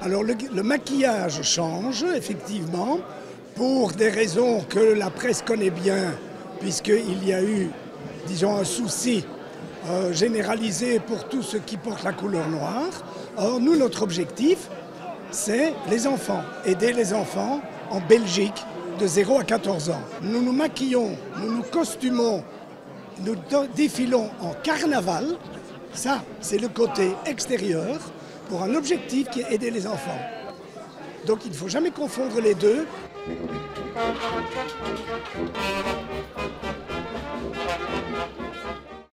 Alors le, maquillage change, effectivement, pour des raisons que la presse connaît bien, puisqu'il y a eu, disons, un souci euh, généralisé pour tous ceux qui portent la couleur noire. Or, nous, notre objectif, c'est les enfants, aider les enfants en Belgique de 0 à 14 ans. Nous nous maquillons, nous nous costumons, nous défilons en carnaval. Ça, c'est le côté extérieur pour un objectif qui est aider les enfants. Donc il ne faut jamais confondre les deux.